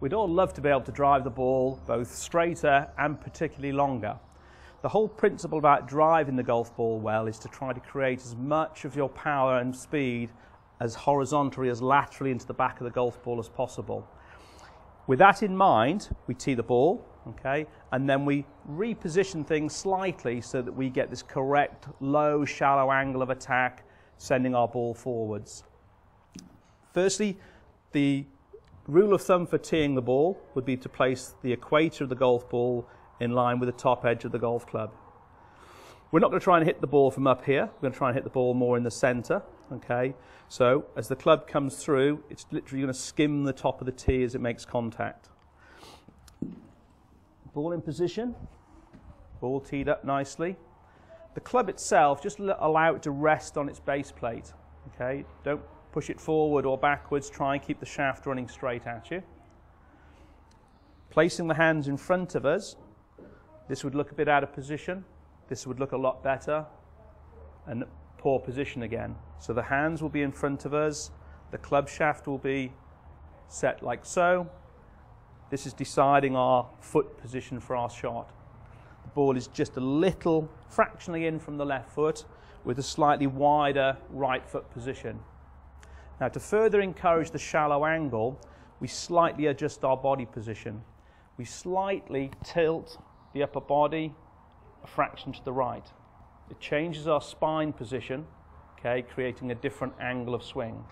We'd all love to be able to drive the ball both straighter and particularly longer. The whole principle about driving the golf ball well is to try to create as much of your power and speed as horizontally as laterally into the back of the golf ball as possible. With that in mind, we tee the ball, okay, and then we reposition things slightly so that we get this correct low, shallow angle of attack, sending our ball forwards. Firstly, the rule of thumb for teeing the ball would be to place the equator of the golf ball in line with the top edge of the golf club. We're not going to try and hit the ball from up here. We're going to try and hit the ball more in the centre. Okay, so as the club comes through, it's literally going to skim the top of the tee as it makes contact. Ball in position, ball teed up nicely. The club itself, just allow it to rest on its base plate. Okay, don't push it forward or backwards. Try and keep the shaft running straight at you. Placing the hands in front of us, this would look a bit out of position. This would look a lot better. And poor position again. So the hands will be in front of us. The club shaft will be set like so. This is deciding our foot position for our shot. The ball is just a little fractionally in from the left foot with a slightly wider right foot position. Now to further encourage the shallow angle, we slightly adjust our body position. We slightly tilt the upper body a fraction to the right. It changes our spine position, okay, creating a different angle of swing.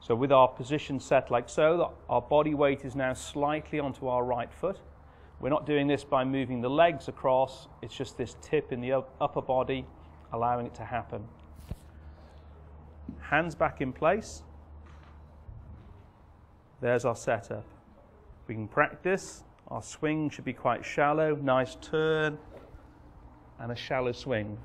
So with our position set like so, our body weight is now slightly onto our right foot. We're not doing this by moving the legs across, it's just this tip in the upper body allowing it to happen. Hands back in place. There's our setup. We can practice. Our swing should be quite shallow, nice turn, and a shallow swing.